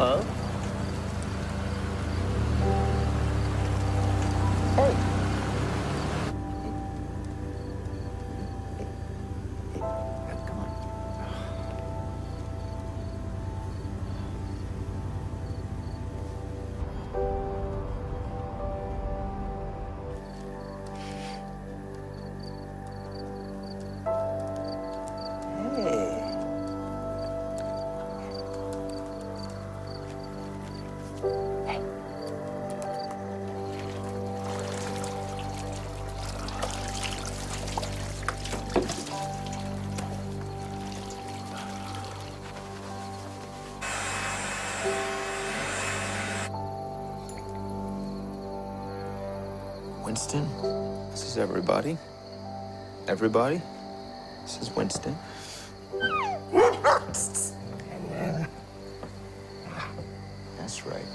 嗯 Winston, this is everybody. Everybody, this is Winston. right.